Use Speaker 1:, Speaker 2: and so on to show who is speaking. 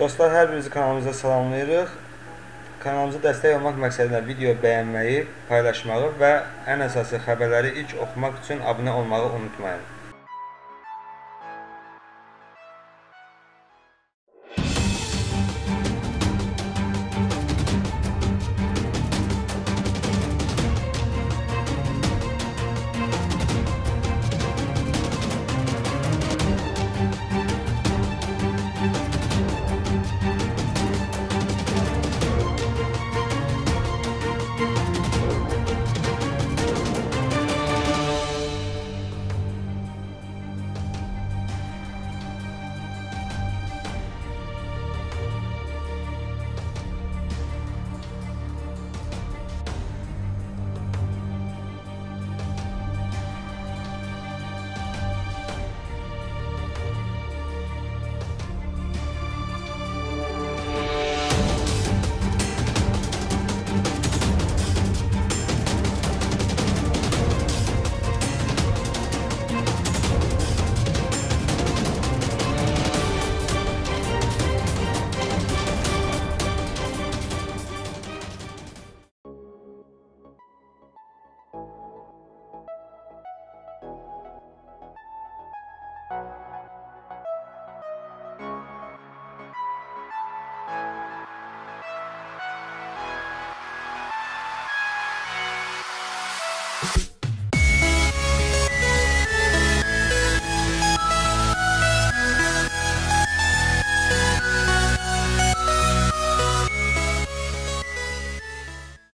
Speaker 1: Dostlar, hər birinizi kanalımıza salamlayırıq. Kanalımıza dəstək olmaq məqsədilə video bəyənməyi, paylaşmağı və ən əsası xəbərləri ilk oxumaq üçün abunə olmağı unutmayın.